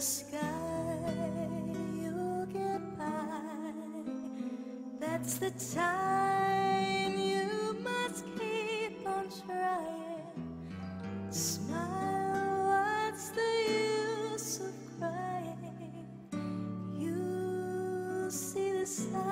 sky, you'll get by. That's the time you must keep on trying. Smile, what's the use of crying? You'll see the sun.